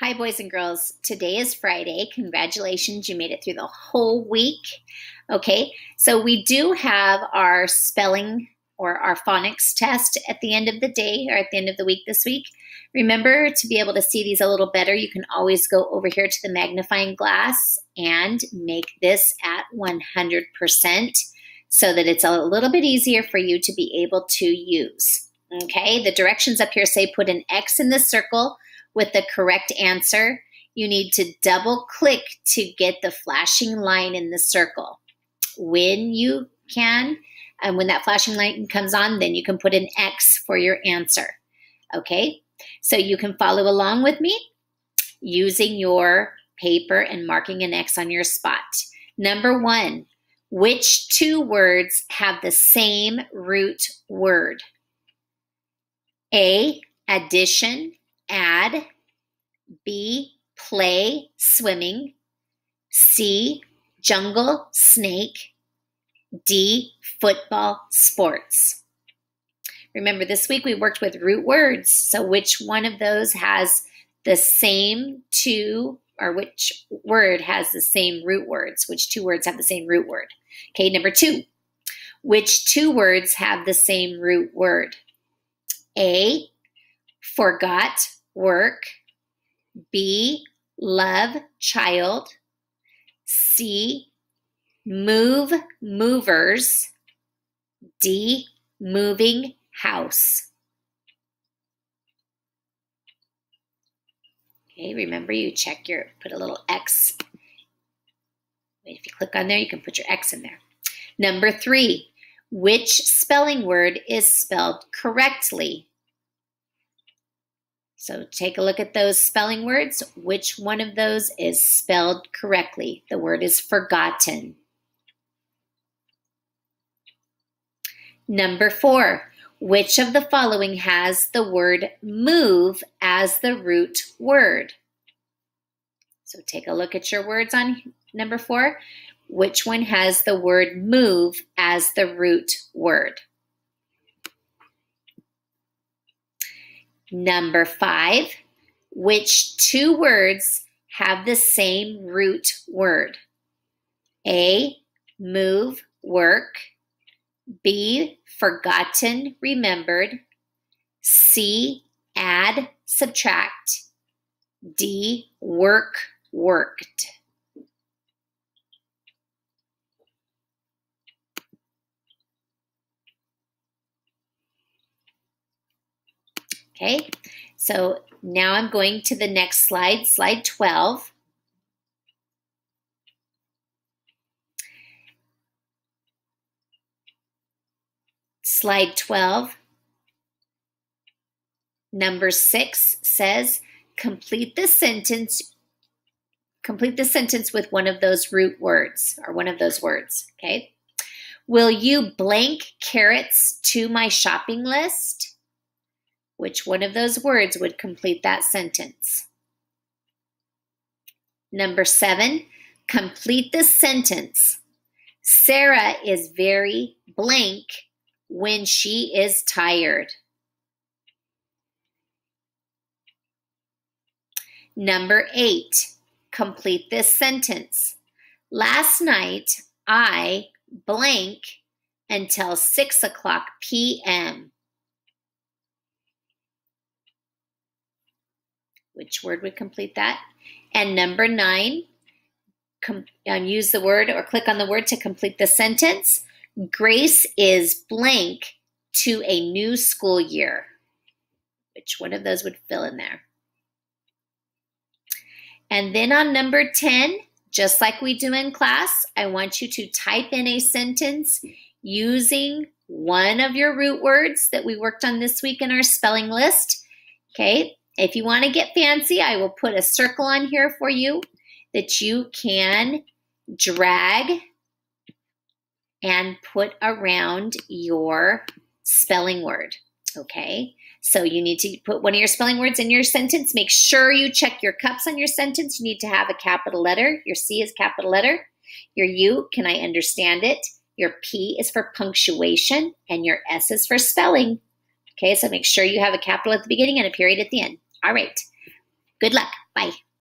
Hi, boys and girls. Today is Friday. Congratulations, you made it through the whole week. Okay, so we do have our spelling or our phonics test at the end of the day or at the end of the week this week. Remember to be able to see these a little better, you can always go over here to the magnifying glass and make this at 100% so that it's a little bit easier for you to be able to use. Okay, the directions up here say put an X in the circle with the correct answer, you need to double click to get the flashing line in the circle. When you can, and when that flashing line comes on, then you can put an X for your answer. Okay, so you can follow along with me using your paper and marking an X on your spot. Number one, which two words have the same root word? A, addition, add, B, play, swimming, C, jungle, snake, D, football, sports. Remember, this week we worked with root words. So, which one of those has the same two, or which word has the same root words? Which two words have the same root word? Okay, number two. Which two words have the same root word? A, forgot, work. B, love, child. C, move, movers. D, moving, house. Okay, remember you check your, put a little X. If you click on there, you can put your X in there. Number three, which spelling word is spelled correctly? So take a look at those spelling words. Which one of those is spelled correctly? The word is forgotten. Number four, which of the following has the word move as the root word? So take a look at your words on number four. Which one has the word move as the root word? Number five, which two words have the same root word? A, move, work. B, forgotten, remembered. C, add, subtract. D, work, worked. Okay, so now I'm going to the next slide, slide 12. Slide 12, number 6 says, complete the sentence complete the sentence with one of those root words or one of those words, okay? Will you blank carrots to my shopping list? Which one of those words would complete that sentence? Number seven, complete the sentence. Sarah is very blank when she is tired. Number eight, complete this sentence. Last night, I blank until 6 o'clock p.m. Which word would complete that? And number nine, com- use the word or click on the word to complete the sentence. Grace is blank to a new school year. Which one of those would fill in there? And then on number 10, just like we do in class, I want you to type in a sentence using one of your root words that we worked on this week in our spelling list. Okay, if you want to get fancy, I will put a circle on here for you that you can drag and put around your spelling word. Okay, so you need to put one of your spelling words in your sentence. Make sure you check your cups on your sentence. You need to have a capital letter. Your C is capital letter. Your U, can I understand it? Your P is for punctuation, and your S is for spelling. Okay, so make sure you have a capital at the beginning and a period at the end. All right. Good luck. Bye.